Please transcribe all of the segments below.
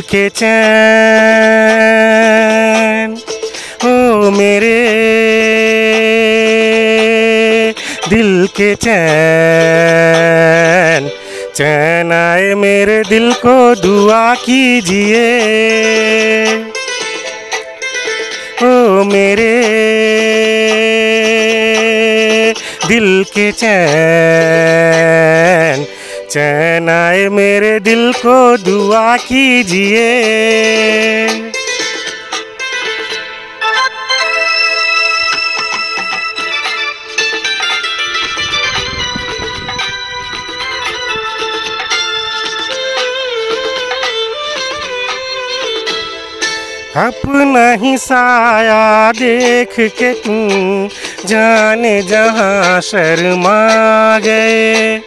के चैन। ओ मेरे दिल के चैन। चैन आए मेरे दिल को, दुआ कीजिए। ओ मेरे दिल के चैन। चैन आए मेरे दिल को, दुआ कीजिए। अपना ही साया देख के तू जाने जहाँ शर्मा गए।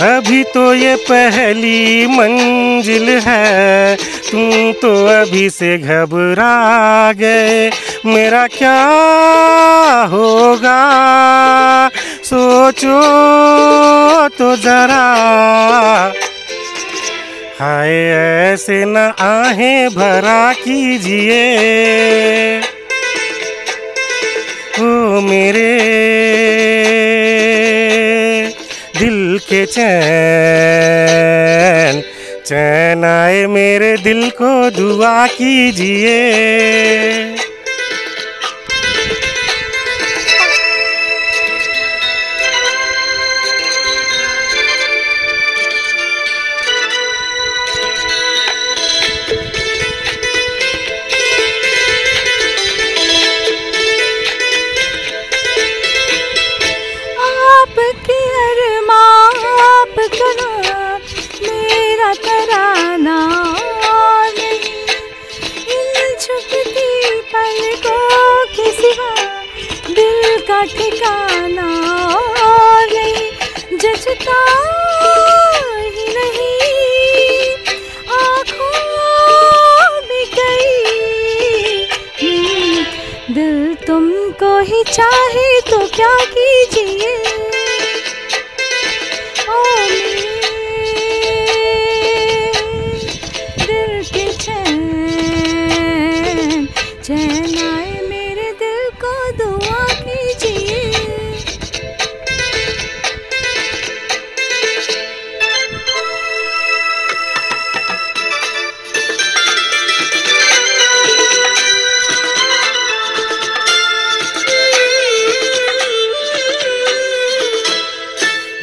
अभी तो ये पहली मंजिल है। तुम तो अभी से घबरा गए। मेरा क्या होगा? सोचो तो जरा। हाय, ऐसे न आहें भरा कीजिए। ओ मेरे के चैन चैन आए मेरे दिल को दुआ कीजिए। का ठिकाना नहीं जचता नहीं। आँखों में दिल तुमको ही चाहे तो क्या कीजिए?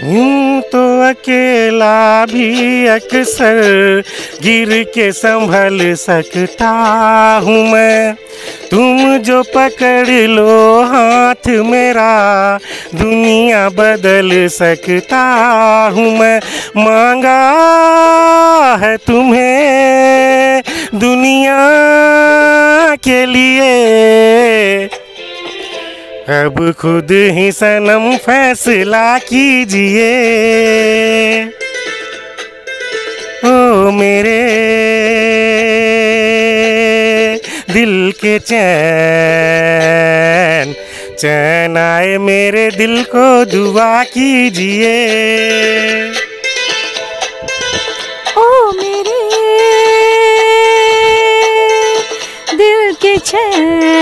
यूँ तो अकेला भी अक्सर गिर के संभल सकता हूँ मैं। तुम जो पकड़ लो हाथ मेरा, दुनिया बदल सकता हूँ मैं। मांगा है तुम्हें दुनिया के लिए। अब खुद ही सनम फैसला कीजिए। ओ मेरे दिल के चैन चैन आए मेरे दिल को दुआ कीजिए। ओ मेरे दिल के चैन।